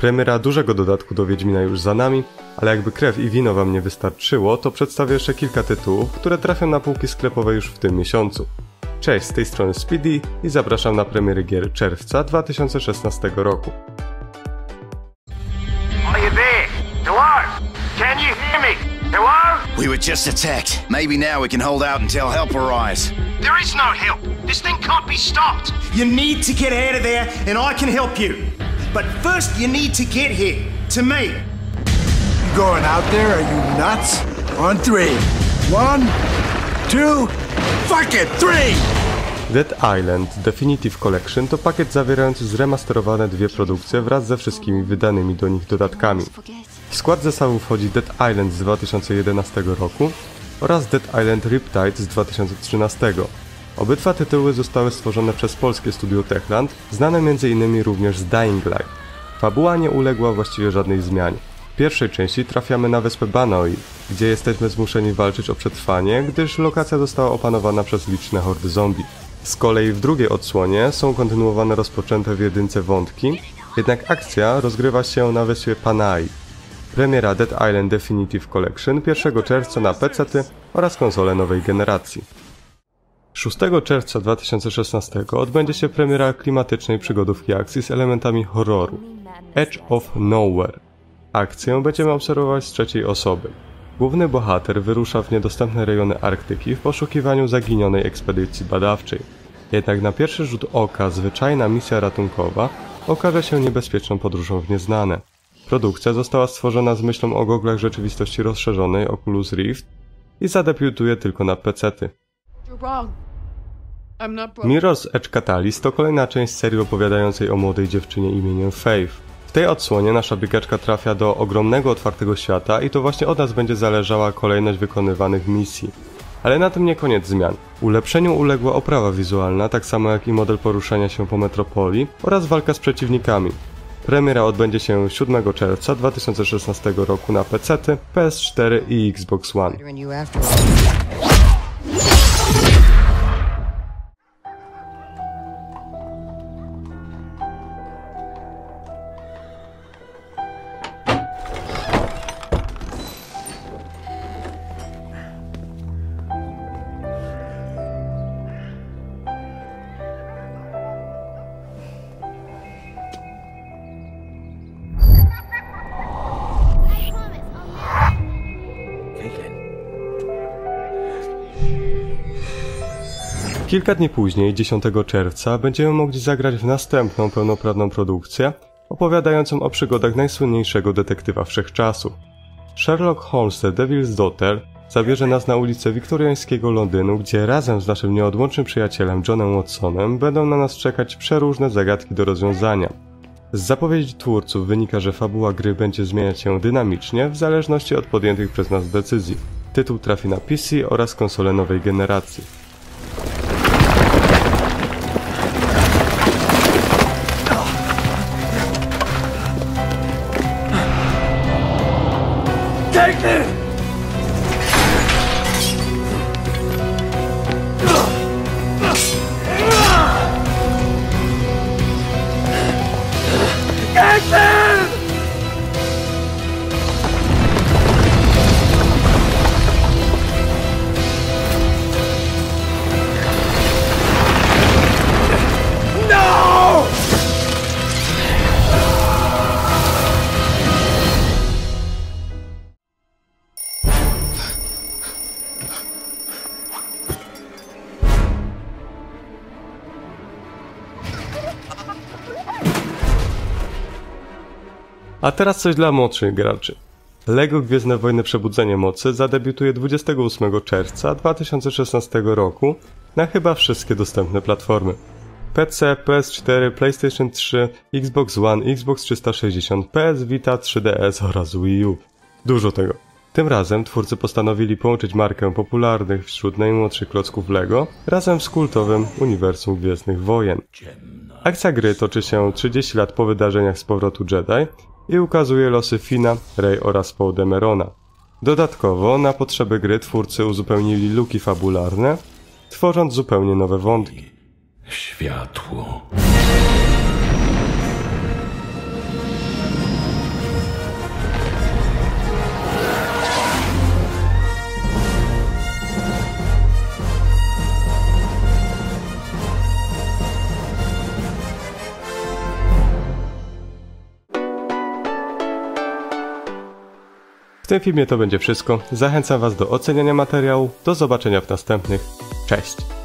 Premiera dużego dodatku do Wiedźmina już za nami, ale jakby krew i wino wam nie wystarczyło, to przedstawię jeszcze kilka tytułów, które trafią na półki sklepowe już w tym miesiącu. Cześć, z tej strony Speedy i zapraszam na premiery gier czerwca 2016 roku. We were just attacked. Maybe now we can hold out until help arrives. There is no help. This thing can't be stopped. You need to get out of there, and I can help you. But first, you need to get here, to me. You going out there? Are you nuts? On three. One, two, fuck it, three! Dead Island Definitive Collection to pakiet zawierający zremasterowane dwie produkcje wraz ze wszystkimi wydanymi do nich dodatkami. W skład zestawu wchodzi Dead Island z 2011 roku oraz Dead Island Riptide z 2013. Obydwa tytuły zostały stworzone przez polskie studio Techland, znane m.in. również z Dying Light. Fabuła nie uległa właściwie żadnej zmianie. W pierwszej części trafiamy na wyspę Banoi, gdzie jesteśmy zmuszeni walczyć o przetrwanie, gdyż lokacja została opanowana przez liczne hordy zombie. Z kolei w drugiej odsłonie są kontynuowane rozpoczęte w jedynce wątki, jednak akcja rozgrywa się na wyspie Panai. Premiera Dead Island Definitive Collection 1 czerwca na PC oraz konsole nowej generacji. 6 czerwca 2016 odbędzie się premiera klimatycznej przygodówki akcji z elementami horroru Edge of Nowhere. Akcję będziemy obserwować z trzeciej osoby. Główny bohater wyrusza w niedostępne rejony Arktyki w poszukiwaniu zaginionej ekspedycji badawczej. Jednak na pierwszy rzut oka zwyczajna misja ratunkowa okaże się niebezpieczną podróżą w nieznane. Produkcja została stworzona z myślą o goglach rzeczywistości rozszerzonej Oculus Rift i zadebiutuje tylko na PC-ty. You're wrong. Mirror's Edge Catalyst to kolejna część serii opowiadającej o młodej dziewczynie imieniem Faith. W tej odsłonie nasza biegaczka trafia do ogromnego otwartego świata i to właśnie od nas będzie zależała kolejność wykonywanych misji. Ale na tym nie koniec zmian. Ulepszeniu uległa oprawa wizualna, tak samo jak i model poruszania się po metropolii oraz walka z przeciwnikami. Premiera odbędzie się 7 czerwca 2016 roku na PC, PS4 i Xbox One. Kilka dni później, 10 czerwca, będziemy mogli zagrać w następną pełnoprawną produkcję opowiadającą o przygodach najsłynniejszego detektywa wszechczasów. Sherlock Holmes The Devil's Daughter zabierze nas na ulicę wiktoriańskiego Londynu, gdzie razem z naszym nieodłącznym przyjacielem Johnem Watsonem będą na nas czekać przeróżne zagadki do rozwiązania. Z zapowiedzi twórców wynika, że fabuła gry będzie zmieniać się dynamicznie w zależności od podjętych przez nas decyzji. Tytuł trafi na PC oraz konsole nowej generacji. A teraz coś dla młodszych graczy. LEGO Gwiezdne Wojny Przebudzenie Mocy zadebiutuje 28 czerwca 2016 roku na chyba wszystkie dostępne platformy. PC, PS4, PlayStation 3, Xbox One, Xbox 360, PS Vita, 3DS oraz Wii U. Dużo tego. Tym razem twórcy postanowili połączyć markę popularnych wśród najmłodszych klocków LEGO razem z kultowym uniwersum Gwiezdnych Wojen. Akcja gry toczy się 30 lat po wydarzeniach z powrotu Jedi i ukazuje losy Fina, Rey oraz Paul Demerona. Dodatkowo na potrzeby gry twórcy uzupełnili luki fabularne, tworząc zupełnie nowe wątki. Światło. W tym filmie to będzie wszystko. Zachęcam Was do oceniania materiału. Do zobaczenia w następnych. Cześć!